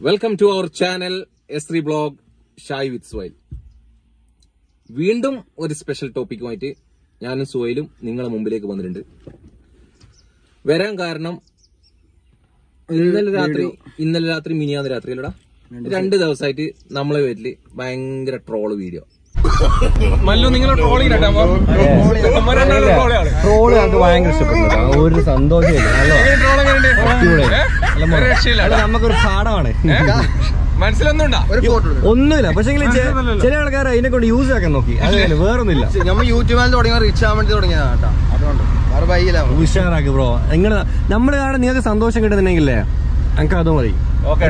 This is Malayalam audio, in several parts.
Welcome to our channel S three blog Shai with സുവൈൽ വീണ്ടും ഒരു സ്പെഷ്യൽ ടോപ്പിക്കുമായിട്ട് ഞാനും സുവൈലും നിങ്ങളെ മുമ്പിലേക്ക് വന്നിട്ടുണ്ട്. വരാൻ കാരണം ഇന്നലെ രാത്രി ഇന്നലെ രാത്രി മിനിയാന്ന് രാത്രി അല്ലടാ. രണ്ട് ദിവസമായിട്ട് നമ്മളെ വീട്ടിൽ ഭയങ്കര ട്രോൾ വീഡിയോ മല്ലു നിങ്ങൾ ട്രോളിംഗ് ട്രോളാണ് ട്രോൾ ഞങ്ങൾക്ക് ഭയങ്കര ഇഷ്ടപ്പെട്ടു ഒരു സന്തോഷമില്ല. നല്ല രക്ഷയില്ല. അത് നമുക്കൊരു പാഠമാണ്. മനസ്സിലൊന്നുണ്ടാ ഒന്നുമില്ല. പക്ഷെ ചില ആൾക്കാർ അതിനെ കൊണ്ട് യൂസ് ആക്കാൻ നോക്കി. അതല്ല വേറൊന്നുമില്ല. നമ്മൾ യൂട്യൂബിൽ തുടങ്ങിയ റീച്ച് ആവാൻ വേണ്ടി തുടങ്ങിയതാണ് കേട്ടോ. അതുകൊണ്ട് ഉഷാറാക്കി ബ്രോ നിങ്ങൾ നമ്മൾ കാണാൻ നിങ്ങൾക്ക് സന്തോഷം കിട്ടുന്നുണ്ടെങ്കിലേ ഞങ്ങൾക്ക് അതും മതി. ഓക്കെ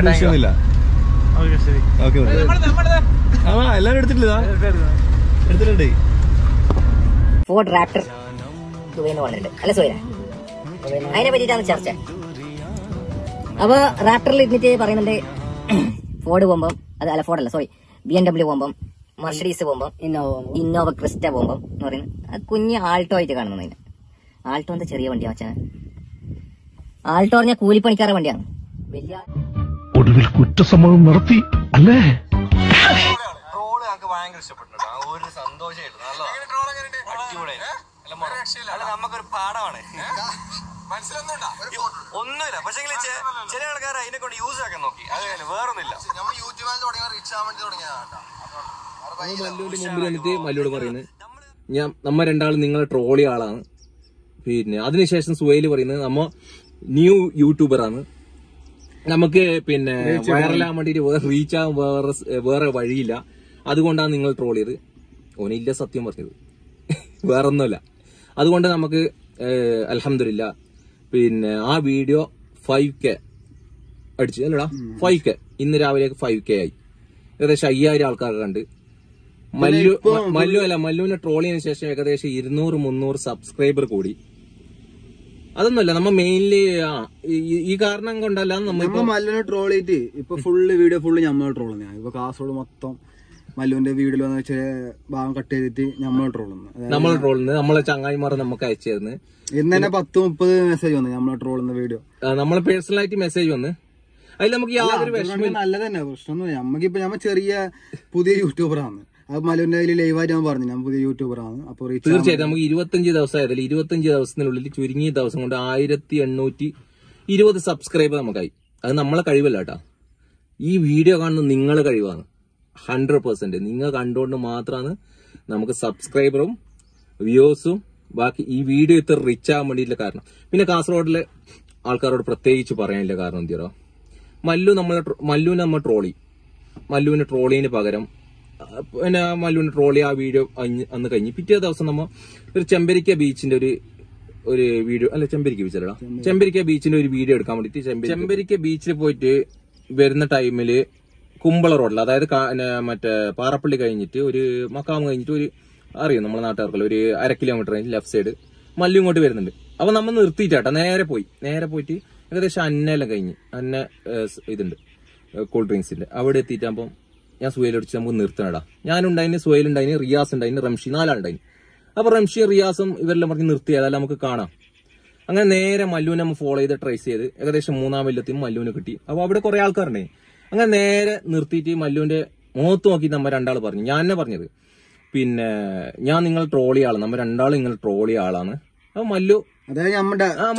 ആ എല്ലാരും എടുത്തിട്ടില്ല എടുത്തിട്ടുണ്ട്. ഫോർഡ് റാപ്റ്റർ പറഞ്ഞിട്ടുണ്ട് അല്ല സോയില അതിനെ പറ്റിയിട്ടാണ് ചർച്ച. അപ്പൊ റാപ്റ്ററിൽ ഇരുന്നിട്ട് പറയുന്നുണ്ട് ഫോർഡ് പോകുമ്പം അത് അല്ല ഫോർഡ് അല്ല സോറി ബി എം ഡബ്ല്യു പോകുമ്പം മർഷഡീസ് പോകുമ്പം ഇന്നോവ ഇന്നോവ ക്രിസ്റ്റ പോകുമ്പം എന്ന് പറയുന്നത്. അത് കുഞ്ഞ് ആൾട്ടോ ആയിട്ട് കാണുന്നു അതിന്. ആൾട്ടോ എന്താ ചെറിയ വണ്ടിയാ വെച്ചാൽ ആൾട്ടോ പറഞ്ഞാൽ കൂലിപ്പണിക്കാരുടെ വണ്ടിയാണ്. വലിയ ഒടുവിൽ കുറ്റസമ്മതം നടത്തി അല്ലേ? ട്രോൾ ഞങ്ങൾക്ക് ഭയങ്കര ആ ഒരു സന്തോഷമായിട്ട്. അല്ല നമുക്കൊരു പാഠമാണ്. മനസ്സിലൊന്നുണ്ടാ ഒന്നുമില്ല. പക്ഷെ ചില ആൾക്കാർ അതിനെ കൊണ്ട് യൂസ് ആക്കാൻ നോക്കി. അതല്ല വേറൊന്നുമില്ല. നമ്മൾ യൂട്യൂബിൽ തുടങ്ങിയ റീച്ച് ആവാൻ വേണ്ടി തുടങ്ങിയതാണ് മല്ലുവിന്റെ മുമ്പിൽ പറയുന്നത് ഞാൻ നമ്മ രണ്ടാളും നിങ്ങളെ ട്രോളി ആളാണ്. പിന്നെ അതിനുശേഷം സുവൈൽ പറയുന്നത് നമ്മ ന്യൂ യൂട്യൂബറാണ് നമുക്ക് പിന്നെ വൈറലാൻ വേണ്ടിട്ട് വേറെ റീച്ച് ആകാൻ വേറെ വേറെ വഴിയില്ല. അതുകൊണ്ടാണ് നിങ്ങൾ ട്രോൾ ചെയ്ത്. ഓനില്ല സത്യം പറഞ്ഞത്. വേറെ ഒന്നുമല്ല അതുകൊണ്ട് നമുക്ക് അലഹമില്ല പിന്നെ ആ വീഡിയോ ഫൈവ് കെ അടിച്ചു. അല്ലടാ ഫൈവ് കെ ഇന്ന് രാവിലെ ഫൈവ് കെ ആയി. ഏകദേശം അയ്യായിരം ആൾക്കാർ കണ്ട്. മല്ലു മല്ലു അല്ല മല്ലുവിനെ ട്രോൾ ചെയ്തതിനു ശേഷം ഏകദേശം ഇരുന്നൂറ് മുന്നൂറ് സബ്സ്ക്രൈബർ കൂടി. അതൊന്നുമല്ല നമ്മ മെയിൻലി ഈ കാരണം കൊണ്ടല്ല നമ്മ മല്ലുവിനെ ട്രോൾ ചെയ്തിട്ട് ഇപ്പൊ ഫുള്ള് വീഡിയോ ഫുള്ള് നമ്മൾ ട്രോൾ ചെയ്യുന്നത്. ഇപ്പൊ കാസർഗോഡ് മൊത്തം മല്ലുവിന്റെ വീഡിയോയിൽ വന്ന ചെറിയ ഭാഗം കട്ട് ചെയ്തിട്ട് നമ്മൾ ട്രോൾ ചെയ്യുന്നത്. നമ്മൾ ട്രോൾ നമ്മളെ ചങ്ങായിമാർ നമുക്ക് അയച്ചു തരുന്നത്. ഇന്ന് തന്നെ പത്ത് മുപ്പത് മെസ്സേജ് വന്നു നമ്മളെ ട്രോൾ ചെയ്യുന്ന വീഡിയോ നമ്മളെ പേഴ്സണലായിട്ട് മെസ്സേജ് വന്ന്. അതിൽ നമുക്ക് യാതൊരു വിഷമം നല്ലത് തന്നെ പ്രശ്നമൊന്നുമില്ല. നമുക്കിപ്പോ നമ്മ ചെറിയ പുതിയ യൂട്യൂബറാണ് അത് മല്ലുവിന്റെ അതിൽ ലൈവായിട്ട് ഞാൻ പറഞ്ഞു ഞാൻ പുതിയ യൂട്യൂബറാണ് അപ്പൊ റീച്ച് തീർച്ചയായിട്ടും. നമുക്ക് ഇരുപത്തഞ്ച് ദിവസം ആയതല്ലേ? ഇരുപത്തഞ്ച് ദിവസത്തിനുള്ളിൽ ചുരുങ്ങിയ ദിവസം കൊണ്ട് ആയിരത്തി എണ്ണൂറ്റി ഇരുപത് സബ്സ്ക്രൈബർ നമുക്കായി. അത് നമ്മളെ കഴിവല്ല കേട്ടാ. ഈ വീഡിയോ കാണുന്നത് നിങ്ങളെ കഴിവാണ്. ഹൺഡ്രഡ് പെർസെന്റ് നിങ്ങൾ കണ്ടുകൊണ്ട് മാത്രമാണ് നമുക്ക് സബ്സ്ക്രൈബറും വ്യൂസും ബാക്കി ഈ വീഡിയോ ഇത്ര റിച്ച് ആകാൻ വേണ്ടിയിട്ടുള്ള കാരണം. പിന്നെ കാസർഗോഡിലെ ആൾക്കാരോട് പ്രത്യേകിച്ച് പറയാനില്ല കാരണം എന്തിയോ മല്ലു നമ്മളെ മല്ലുവിനെ നമ്മൾ ട്രോളി മല്ലുവിനെ ട്രോളിന് പകരം പിന്നെ മല്ലുവിന് ട്രോളി ആ വീഡിയോ അന്ന് കഴിഞ്ഞ്. പിറ്റേ ദിവസം നമ്മ ഒരു ചെമ്പരിക്ക ബീച്ചിന്റെ ഒരു ഒരു വീഡിയോ അല്ല ചെമ്പരിക്ക ബീച്ച് അല്ലടാ. ചെമ്പരിക്ക. ബീച്ചിന്റെ ഒരു വീഡിയോ എടുക്കാൻ വേണ്ടിട്ട് ചെമ്പരിക്ക. ബീച്ചിൽ പോയിട്ട് വരുന്ന ടൈമിൽ കുമ്പള റോഡിൽ അതായത് മറ്റേ പാറപ്പള്ളി കഴിഞ്ഞിട്ട് ഒരു മക്കാം കഴിഞ്ഞിട്ട് ഒരു അറിയാം നമ്മളെ നാട്ടുകാർക്കല്ല? ഒരു അര കിലോമീറ്റർ ലെഫ്റ്റ് സൈഡ് മല്ലു ഇങ്ങോട്ട് വരുന്നുണ്ട്. അപ്പൊ നമ്മൾ നിർത്തിയിട്ടാട്ടോ നേരെ പോയി. നേരെ പോയിട്ട് ഏകദേശം അന്നെല്ലാം കഴിഞ്ഞ് അന്ന ഇതുണ്ട് കൂൾ ഡ്രിങ്ക്സിന്റെ അവിടെ എത്തിയിട്ടാകുമ്പോൾ ഞാൻ സുഹേലടിച്ച് നമുക്ക് നിർത്തണടാ. ഞാനുണ്ടായിന് സുഹേൽ ഉണ്ടായിന് റിയാസ് ഉണ്ടായിന് റംഷി നാലാളുണ്ടായിന്. അപ്പൊ റംഷി റിയാസും ഇവരെല്ലാം പറഞ്ഞ് നിർത്തി അതെല്ലാം നമുക്ക് കാണാം. അങ്ങനെ നേരെ മല്ലുവിനെ നമ്മൾ ഫോളോ ചെയ്ത് ട്രേസ് ചെയ്ത് ഏകദേശം മൂന്നാം വെല്ലത്തിൽ മല്ലുവിന് കിട്ടി. അപ്പൊ അവിടെ കുറെ ആൾക്കാരുണ്ടായി. അങ്ങനെ നേരെ നിർത്തിയിട്ട് മല്ലുവിന്റെ മുഖത്ത് നോക്കി നമ്മ രണ്ടാൾ പറഞ്ഞു. ഞാൻ തന്നെ പറഞ്ഞത്. പിന്നെ ഞാൻ നിങ്ങൾ ട്രോളി ആളാണ് നമ്മ രണ്ടാളും നിങ്ങൾ ട്രോളി ആളാണ്. അപ്പൊ മല്ലു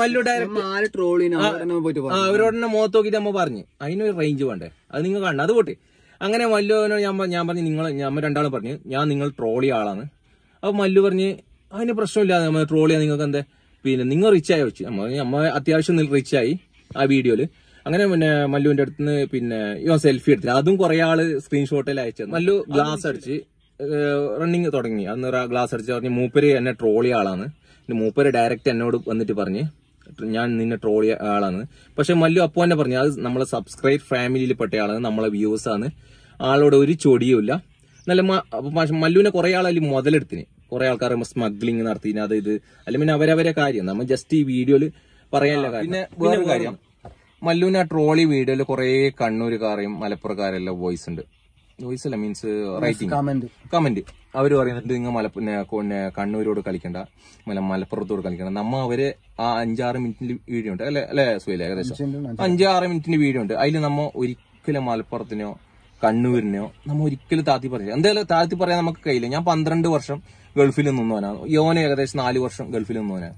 മല്ലു ഡയറക്റ്റ് നമ്മ ആര് ട്രോൾ ചെയ്യുന്ന പോയിട്ട് പറഞ്ഞു അവരോട് തന്നെ മുഖത്ത് നോക്കിയിട്ട് നമ്മ പറഞ്ഞു. അതിനൊരു റേഞ്ച് വേണ്ടേ? അത് നിങ്ങൾ കാണണം. അത് പോട്ടെ. അങ്ങനെ മല്ലുവിനോട് ഞാൻ ഞാൻ പറഞ്ഞു നിങ്ങൾ ഞാൻ രണ്ടാൾ പറഞ്ഞു ഞാൻ നിങ്ങൾ ട്രോളി ആളാണ്. അപ്പൊ മല്ലു പറഞ്ഞ് അതിന് പ്രശ്നമില്ല നമ്മൾ ട്രോളിയാ നിങ്ങൾക്ക് എന്താ? പിന്നെ നിങ്ങൾ റിച്ച് ആയി വെച്ച്. നമ്മൾ നമ്മൾ അത്യാവശ്യം റിച്ച് ആയി ആ വീഡിയോയിൽ അങ്ങനെ പിന്നെ മല്ലുവിന്റെ അടുത്ത് നിന്ന് പിന്നെ ഇവൻ സെൽഫി എടുത്തില്ല. അതും കുറെ ആൾ സ്ക്രീൻഷോട്ടിൽ അയച്ചത് മല്ലു ഗ്ലാസ് അടിച്ച് റണ്ണിങ് തുടങ്ങി. അന്ന് ഗ്ലാസ് അടിച്ച് പറഞ്ഞ് മൂപ്പര് എന്നെ ട്രോളി ആളാണ്. പിന്നെ മൂപ്പര് ഡയറക്റ്റ് എന്നോട് വന്നിട്ട് പറഞ്ഞ് ഞാൻ നിന്നെ ട്രോളിയ ആളാണ്. പക്ഷെ മല്ലു അപ്പോ തന്നെ പറഞ്ഞു അത് നമ്മളെ സബ്സ്ക്രൈബ് ഫാമിലിയിൽ പെട്ടയാളാണ് നമ്മളെ വ്യൂസ് ആണ്. ആളോട് ഒരു ചൊടിയുമില്ല നല്ല മല്ലുവിനെ കുറെ ആൾ അതിൽ മുതലെടുത്തിന്. കുറെ ആൾക്കാർ സ്മഗ്ലിങ് നടത്തിന് അത് ഇത്. അല്ല പിന്നെ അവരവരെ കാര്യം. നമ്മൾ ജസ്റ്റ് ഈ വീഡിയോയിൽ പറയാനുള്ള കാര്യം. പിന്നെ കാര്യം. മല്ലുവിന് ആ ട്രോളി വീഡിയോയിൽ കുറെ കണ്ണൂരുകാരെയും മലപ്പുറക്കാരെല്ലാം വോയിസ് ഉണ്ട്. വോയിസ് അല്ല മീൻസ് റൈറ്റിംഗ് കമന്റ് അവർ പറയുന്നുണ്ട് നിങ്ങൾ മല നെ- കണ്ണൂരോട് കളിക്കണ്ട. മല മലപ്പുറത്തോട് കളിക്കണം നമ്മ അവർ ആ അഞ്ചാറ് മിനിറ്റിന്റെ വീഡിയോ ഉണ്ട് അല്ലെ? അല്ലെ സുഹേല? ഏകദേശം? അഞ്ചാറ് മിനിറ്റിന്റെ വീഡിയോ ഉണ്ട് അതിൽ നമ്മ ഒരു ഒരിക്കലും മലപ്പുറത്തിനോ കണ്ണൂരിനോ നമ്മ ഒരിക്കലും താത്തി പറയില്ല എന്തായാലും താത്തി പറയാൻ നമുക്ക് കഴിയില്ല. ഞാൻ പന്ത്രണ്ട് വർഷം ഗൾഫിൽ നിന്നവനാണ് യോന ഏകദേശം നാല് വർഷം ഗൾഫിൽ നിന്നവനാണ്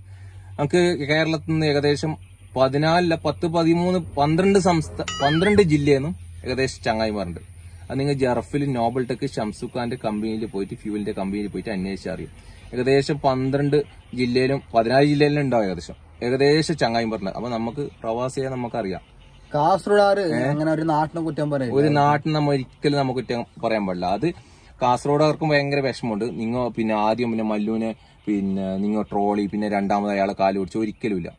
നമുക്ക് കേരളത്തിൽ നിന്ന് ഏകദേശം പതിനാലില്ല പത്ത് പതിമൂന്ന് പന്ത്രണ്ട് സംസ്ഥാന പന്ത്രണ്ട് ജില്ലയെന്നും ഏകദേശം ചങ്ങായിമാരുണ്ട്. അത് നിങ്ങൾ ജർഫിൽ നോബൽ ടെക് ഷംസുഖാന്റെ കമ്പനിയിൽ പോയിട്ട് ഫ്യൂലിന്റെ കമ്പനിയിൽ പോയിട്ട് അന്വേഷിച്ച് അറിയും. ഏകദേശം പന്ത്രണ്ട് ജില്ലയിലും പതിനാല് ജില്ലയിലും ഉണ്ടാവും ഏകദേശം. ഏകദേശം ചങ്ങായിമാരുണ്ട് അപ്പൊ നമുക്ക് പ്രവാസിയെ നമുക്കറിയാം. കാസർഗോഡാറ് അങ്ങനെ ഒരു നാട്ടിനെ കുറ്റം പറയും ഒരു നമ്മൾ ഒരിക്കലും നമുക്ക് കുറ്റം പറയാൻ പാടില്ല. അത് കാസർഗോഡുകാർക്കും ഭയങ്കര വിഷമമുണ്ട്. നിങ്ങൾ പിന്നെ ആദ്യം പിന്നെ മല്ലുവിനെ പിന്നെ നിങ്ങൾ ട്രോളി പിന്നെ രണ്ടാമത് അയാളെ കാൽ പിടിച്ച് ഒരിക്കലും ഇല്ല.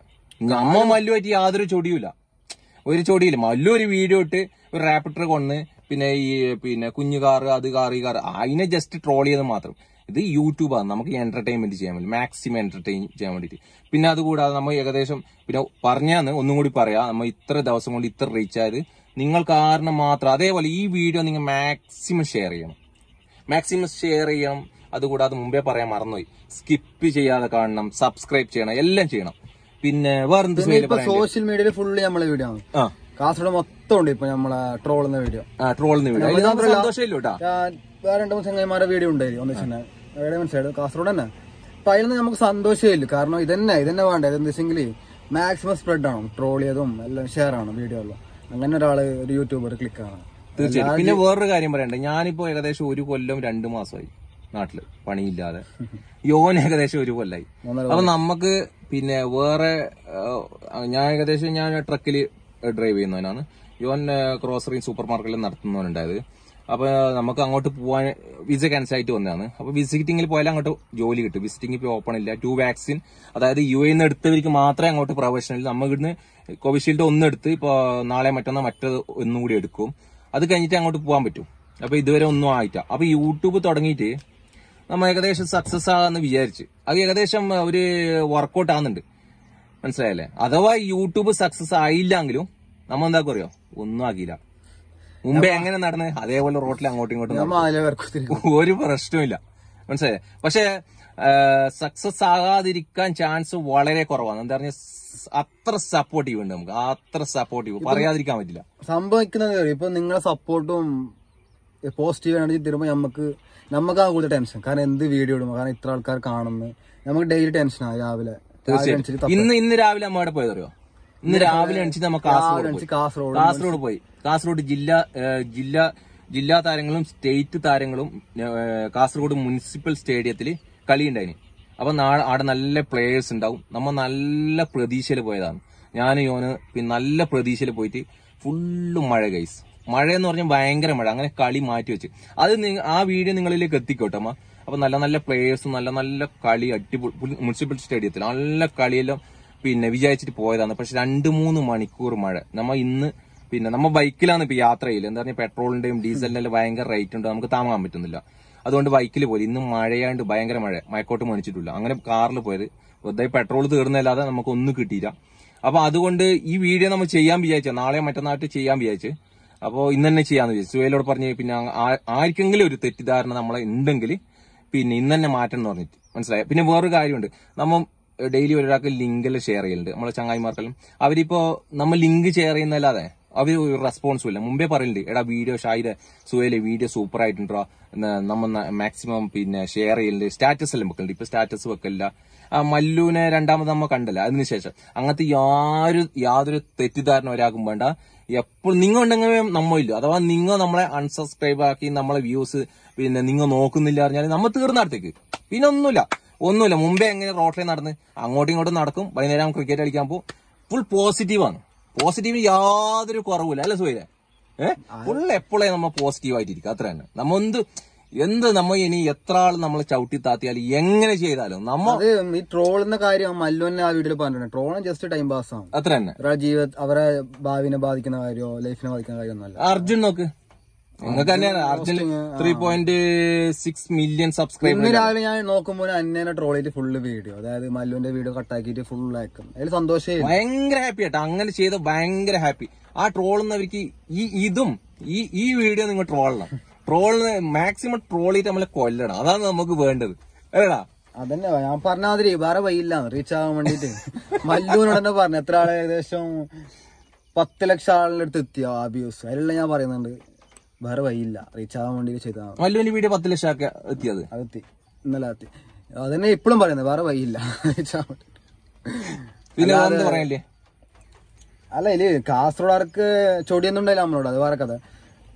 നമ്മ പറ്റി യാതൊരു ചൊടിയുമില്ല. ഒരു ചൊടിയില്ല. മല്ലു ഒരു വീഡിയോ ഇട്ട് ഒരു റാപ്പിട്ടർ കൊന്ന് പിന്നെ ഈ പിന്നെ കുഞ്ഞു കാറ് അത് കാറ് ഈ കാറ് അതിനെ ജസ്റ്റ് ട്രോൾ ചെയ്ത് മാത്രം. ഇത് യൂട്യൂബാണ് നമുക്ക് എന്റർടൈൻമെന്റ് ചെയ്യാൻ വേണ്ടി മാക്സിമം എന്റർടൈൻ ചെയ്യാൻ വേണ്ടിയിട്ട്. പിന്നെ അതുകൂടാതെ നമ്മൾ ഏകദേശം പിന്നെ പറഞ്ഞാന്ന് ഒന്നും കൂടി പറയാം. നമ്മൾ ഇത്ര ദിവസം കൊണ്ട് ഇത്ര റീച്ച് ആയത്. നിങ്ങൾ കാരണം മാത്രം അതേപോലെ ഈ വീഡിയോ നിങ്ങൾ മാക്സിമം ഷെയർ ചെയ്യണം. മാക്സിമം ഷെയർ ചെയ്യണം. അതുകൂടാതെ മുമ്പേ പറയാൻ മറന്നുപോയി. സ്കിപ്പ് ചെയ്യാതെ കാണണം. സബ്സ്ക്രൈബ് ചെയ്യണം. എല്ലാം ചെയ്യണം. പിന്നെ വേറെന്ത്? സോഷ്യൽ മീഡിയയിൽ ഫുള്ള് നമ്മളെ വീഡിയോ കാസർഗോഡ് മൊത്തം ഉണ്ട് ഇപ്പൊ നമ്മളെ ട്രോളുന്ന വീഡിയോ ആ വീഡിയോ അതിൽ നമുക്ക് സന്തോഷമില്ല കേട്ടാ ഞാൻ വേറെ രണ്ടു മൂന്ന് ചങ്ങന്മാരുടെ വീഡിയോ ഉണ്ടായിരുന്നു ഒന്ന് വെച്ചാൽ എവിടെ മനസ്സിലായത് കാസർഗോഡ് തന്നെ. അപ്പൊ അതിലൊന്നും നമുക്ക് സന്തോഷമില്ല. കാരണം ഇതന്നെ ഇതന്നെ വേണ്ട? ഇതെന്താ വെച്ചെങ്കിൽ മാക്സിമം സ്പ്രെഡ് ആണ്? ട്രോൾ ചെയ്തും എല്ലാം ഷെയർ ആണ് വീഡിയോ എല്ലാം അങ്ങനെ ഒരാൾ ഒരു യൂട്യൂബർ ക്ലിക്ക് ആണ്. തീർച്ചയായിട്ടും. പിന്നെ വേറൊരു കാര്യം പറയണ്ടേ? ഞാനിപ്പോ ഏകദേശം ഒരു കൊല്ലം രണ്ടു മാസമായി നാട്ടിൽ പണിയില്ലാതെ. യോൻ ഏകദേശം ഒരു കൊല്ലായി. അപ്പൊ നമുക്ക് പിന്നെ വേറെ ഞാൻ ഏകദേശം ഞാൻ ട്രക്കിൽ ഡ്രൈവ് ചെയ്യുന്നവനാണ്. യോൻ ഗ്രോസറിയും സൂപ്പർ മാർക്കറ്റിൽ നടത്തുന്നവനുണ്ടായത്. അപ്പൊ നമുക്ക് അങ്ങോട്ട് പോവാൻ വിസ ക്യാൻസൽ ആയിട്ട് വന്നതാണ്. അപ്പൊ വിസിറ്റിംഗിൽ പോയാലും അങ്ങോട്ട് ജോലി കിട്ടും. വിസിറ്റിംഗ് ഇപ്പൊ ഓപ്പൺ ഇല്ല. ടു വാക്സിൻ അതായത് യു എന്ന് എടുത്തവർക്ക് മാത്രമേ അങ്ങോട്ട് പ്രൊഫഷണൽ നമ്മൾ ഇവിടുന്ന് കോവിഷീൽഡ് ഒന്ന് എടുത്ത് ഇപ്പൊ നാളെ മറ്റന്നാ മറ്റത് ഒന്നും കൂടി എടുക്കും. അത് കഴിഞ്ഞിട്ട് അങ്ങോട്ട് പോകാൻ പറ്റും. അപ്പൊ ഇതുവരെ ഒന്നും ആയിട്ട. അപ്പൊ യൂട്യൂബ് തുടങ്ങിയിട്ട് നമ്മൾ ഏകദേശം സക്സസ് ആകാന്ന് വിചാരിച്ച്. അത് ഏകദേശം ഒരു വർക്കൗട്ട് ആകുന്നുണ്ട് മനസ്സിലായല്ലേ? അഥവാ യൂട്യൂബ് സക്സസ് ആയില്ലെങ്കിലും നമ്മ എന്താ അറിയോ ഒന്നും ആക്കിയില്ല. മുമ്പേ എങ്ങനെ നടന്ന്? അതേപോലെ റോട്ടിൽ അങ്ങോട്ടും ഇങ്ങോട്ടും ഒരു പ്രശ്നമില്ല മനസ്സിലായേ? പക്ഷേ സക്സസ് ആകാതിരിക്കാൻ ചാൻസ് വളരെ കുറവാണ്. എന്താ പറഞ്ഞ അത്ര സപ്പോർട്ടീവ് ഉണ്ട് നമുക്ക്. അത്ര സപ്പോർട്ടീവ് പറയാതിരിക്കാൻ പറ്റില്ല. സംഭവിക്കുന്നത് ഇപ്പൊ നിങ്ങളെ സപ്പോർട്ടും പോസിറ്റീവ് എനർജി തരുമ്പോ നമുക്ക് നമുക്ക് ആ കൂടുതൽ ടെൻഷൻ കാരണം എന്ത് വീഡിയോ ഇടുമ്പോ കാരണം ഇത്ര ആൾക്കാർ കാണുന്നു. നമുക്ക് ഡെയിലി ടെൻഷനാണ് രാവിലെ. ഇന്ന് ഇന്ന് രാവിലെ അമ്മ എവിടെ പോയത് അറിയോ ഇന്ന് രാവിലെ എണിച്ച് നമ്മൾ കാസർഗോഡ് കാസർഗോഡ് കാസർഗോഡ് പോയി. കാസർഗോഡ് ജില്ലാ ജില്ലാ ജില്ല താരങ്ങളും സ്റ്റേറ്റ് താരങ്ങളും കാസർഗോഡ് മുനിസിപ്പൽ സ്റ്റേഡിയത്തിൽ കളി ഉണ്ടായിന് അപ്പൊ നാളെ അവിടെ നല്ല പ്ലേയേഴ്സ് ഉണ്ടാവും. നമ്മ നല്ല പ്രതീക്ഷയിൽ പോയതാണ്. ഞാൻ യോന് പിന്നെ നല്ല പ്രതീക്ഷയിൽ പോയിട്ട് ഫുള്ള് മഴ ഗൈസ് മഴ എന്ന് പറഞ്ഞാൽ ഭയങ്കര മഴ. അങ്ങനെ കളി മാറ്റി വെച്ച്. അത് ആ വീഡിയോ നിങ്ങളിലേക്ക് എത്തിക്കോട്ടെ അമ്മ. അപ്പൊ നല്ല നല്ല പ്ലേയേഴ്സും നല്ല നല്ല കളി അടിപൊളി മുനിസിപ്പൽ സ്റ്റേഡിയത്തിൽ നല്ല കളിയെല്ലാം പിന്നെ വിചാരിച്ചിട്ട് പോയതാണ്. പക്ഷെ രണ്ട് മൂന്ന് മണിക്കൂർ മഴ. നമ്മ ഇന്ന് പിന്നെ നമ്മ ബൈക്കിലാണ് ഇപ്പൊ യാത്ര ചെയ്യില്ല എന്താ പറഞ്ഞാൽ പെട്രോളിന്റെയും ഡീസലിന്റെ ഭയങ്കര റേറ്റ് ഉണ്ട്. നമുക്ക് താങ്ങാൻ പറ്റുന്നില്ല. അതുകൊണ്ട് ബൈക്കിൽ പോയി ഇന്ന് മഴയാണ്ട് ഭയങ്കര മഴ. മയക്കോട്ട് മേടിച്ചിട്ടില്ല അങ്ങനെ കാറിൽ പോയത്. വെറുതെ പെട്രോൾ തീർന്നല്ലാതെ നമുക്ക് ഒന്നും കിട്ടിയില്ല. അപ്പൊ അതുകൊണ്ട് ഈ വീഡിയോ നമ്മൾ ചെയ്യാൻ വിചാരിച്ച നാളെ മറ്റന്നാട്ട് ചെയ്യാൻ വിചാരിച്ച് അപ്പോൾ ഇന്ന് തന്നെ ചെയ്യാന്ന് വിചാരിച്ചു. സുഹേലോട് പറഞ്ഞു പിന്നെ ആർക്കെങ്കിലും ഒരു തെറ്റിദ്ധാരണ നമ്മളെ ഉണ്ടെങ്കിൽ പിന്നെ ഇന്ന് തന്നെ മാറ്റം എന്ന് പറഞ്ഞിട്ട്. മനസ്സിലായി? പിന്നെ വേറൊരു കാര്യമുണ്ട്. നമ്മ ഡെയിലി ഒരാൾക്ക് ലിങ്കിൽ ഷെയർ ചെയ്യലുണ്ട്. നമ്മളെ ചങ്ങായിമാർക്കെല്ലാം. അവരിപ്പോ നമ്മൾ ലിങ്ക് ഷെയർ ചെയ്യുന്നല്ലാതെ അവർ ഒരു റെസ്പോൺസും ഇല്ല. മുമ്പേ പറയുന്നുണ്ട് എടാ വീഡിയോ ഷായിരെ സുഹേലെ വീഡിയോ സൂപ്പർ ആയിട്ടുണ്ടോ? നമ്മൾ മാക്സിമം പിന്നെ ഷെയർ ചെയ്യലുണ്ട്. സ്റ്റാറ്റസ് എല്ലാം വെക്കലുണ്ട്. ഇപ്പൊ സ്റ്റാറ്റസ് വെക്കലില്ല. ആ മല്ലുവിനെ രണ്ടാമത് നമ്മ കണ്ടല്ല. അതിനുശേഷം അങ്ങനത്തെ യാതൊരു യാതൊരു തെറ്റിദ്ധാരണ ഒരാൾക്കും വേണ്ട. എപ്പോഴും നിങ്ങൾ ഉണ്ടെങ്കിൽ നമ്മ ഇല്ല. അഥവാ നിങ്ങൾ നമ്മളെ അൺസബ്സ്ക്രൈബ് ആക്കി നമ്മളെ വ്യൂസ് പിന്നെ നിങ്ങൾ നോക്കുന്നില്ല പറഞ്ഞാൽ നമ്മൾ തീർന്നടത്തേക്ക് പിന്നെ ഒന്നുമില്ല. ഒന്നുമില്ല. മുമ്പേ എങ്ങനെ റോട്ടിൽ നടന്ന് അങ്ങോട്ടും ഇങ്ങോട്ടും നടക്കും. വൈകുന്നേരം ക്രിക്കറ്റ് കളിക്കാൻ പോകും. ഫുൾ പോസിറ്റീവാണ് പോസിറ്റീവ് യാതൊരു കുറവില്ല അല്ലെ സൂര്യ ഏഹ് ഫുൾ എപ്പോഴേ നമ്മൾ പോസിറ്റീവ് ആയിട്ടിരിക്കുക അത്ര തന്നെ. നമ്മ എന്ത് എന്ത് നമ്മ ഇനി എത്ര ആൾ നമ്മൾ ചവിട്ടി താത്തിയാലും എങ്ങനെ ചെയ്താലും നമ്മ ഈ ട്രോളിന്റെ കാര്യം മല്ലുവിനെ ആ വീട്ടിൽ പറഞ്ഞിട്ടുണ്ട്. ട്രോളും ജസ്റ്റ് ടൈം പാസ് ആണ്. അത്ര തന്നെ. ജീവിത അവരെ ഭാവിനെ ബാധിക്കുന്ന കാര്യമോ ലൈഫിനെ ബാധിക്കുന്ന കാര്യമൊന്നുമല്ല. അർജുൻ നോക്ക്. നിങ്ങൾക്ക് തന്നെയാണ് Arjun three point six million ഇന്ന് സബ്സ്ക്രൈബർ രാവിലെ ഞാൻ നോക്കുമ്പോൾ അന്നേനെ ട്രോൾ ചെയ്തിട്ട് ഫുള്ള് വീഡിയോ അതായത് മല്ലുവിന്റെ വീഡിയോ കട്ടാക്കിയിട്ട് ഫുൾ ആക്കും. അതിൽ സന്തോഷേ ഭയങ്കര ഹാപ്പി ആട്ടോ. അങ്ങനെ ചെയ്ത ഭയങ്കര ഹാപ്പി ആ ട്രോളുന്നവർക്ക് ഈ ഇതും ഈ ഈ വീഡിയോ നിങ്ങൾ ട്രോളണം ട്രോളിന് മാക്സിമം ട്രോൾ ചെയ്തിട്ട് നമ്മളെ കൊല്ലണം. അതാണ് നമുക്ക് വേണ്ടത്. അല്ലടാ? അതന്നെ ഞാൻ പറഞ്ഞ മാതിരി വേറെ വയ്യില്ല റീച്ച് ആവാൻ വേണ്ടിട്ട്. മല്ലുവിനോട് തന്നെ പറഞ്ഞു. എത്ര ആളെ ഏകദേശം പത്ത് ലക്ഷം ആളുടെ അടുത്ത് എത്തിയോ ആ വ്യൂസ് അതിലുള്ള ഞാൻ പറയുന്നുണ്ട്. വേറെ വഴിയില്ല. റീച്ച് ആവാൻ വേണ്ടി ചെയ്താൽ മതി. വലിയ വീഡിയോ പത്ത് ലക്ഷം ഒക്കെ എത്തിയത്. അതെത്തി. ഇന്നലെ എത്തി. അതന്നെ ഇപ്പോഴും പറയുന്നത്. വേറെ വഴിയില്ല. റീച്ച് ആവാൻ വേണ്ടി. അല്ല ഇല്ല കാസർഗോഡുകാർക്ക് ചൊടിയൊന്നും ഉണ്ടായില്ല നമ്മളോട്. അത് വേറെ കഥ.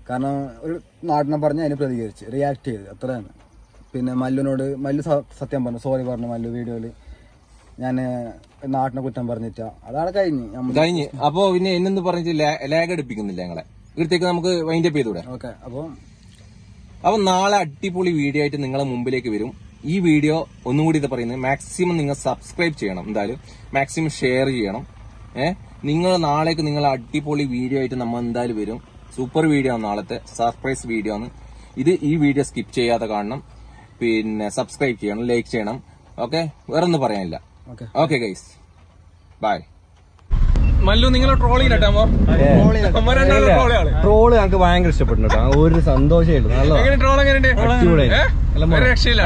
കാരണം ഒരു നാട്ടിനെ പറഞ്ഞ് അതിന് പ്രതികരിച്ച് റിയാക്ട് ചെയ്ത്. അത്രയാണ്. പിന്നെ മല്ലുവിനോട് മല്ലു സത്യം പറഞ്ഞു. സോറി പറഞ്ഞു മല്ലു വീഡിയോയിൽ ഞാൻ നാട്ടിനെ കുറ്റം പറഞ്ഞിട്ടാ. അതാണ് കഴിഞ്ഞ്. കഴിഞ്ഞ്. അപ്പോ പിന്നെ എന്നെന്ന് പറഞ്ഞിട്ട് ലാഗ് എടുപ്പിക്കുന്നില്ല ഞങ്ങളെ. ഇവിടത്തേക്ക് നമുക്ക് വൈൻഡപ്പ് ചെയ്തൂടെ ഓക്കെ അപ്പോൾ അപ്പൊ നാളെ അടിപൊളി വീഡിയോ ആയിട്ട് നിങ്ങളെ മുമ്പിലേക്ക് വരും. ഈ വീഡിയോ ഒന്നുകൂടി ഇത് പറയുന്നത് മാക്സിമം നിങ്ങൾ സബ്സ്ക്രൈബ് ചെയ്യണം. എന്തായാലും മാക്സിമം ഷെയർ ചെയ്യണം. ഏഹ് നിങ്ങൾ നാളേക്ക് നിങ്ങൾ അടിപൊളി വീഡിയോ ആയിട്ട് നമ്മൾ എന്തായാലും വരും. സൂപ്പർ വീഡിയോ ആണ് നാളത്തെ. സർപ്രൈസ് വീഡിയോ ആണ്. ഇത് ഈ വീഡിയോ സ്കിപ്പ് ചെയ്യാതെ കാണണം. പിന്നെ സബ്സ്ക്രൈബ് ചെയ്യണം ലൈക്ക് ചെയ്യണം. ഓക്കെ? വേറെ ഒന്നും പറയാനില്ല. Okay. Okay guys bye Mallu നിങ്ങൾ ട്രോൾ ഞങ്ങൾക്ക് ഭയങ്കര ഇഷ്ടപ്പെട്ടു കേട്ടോ ഒരു സന്തോഷമായിട്ട് നല്ല ട്രോൾ എങ്ങനെയുണ്ട് രക്ഷയില്ല.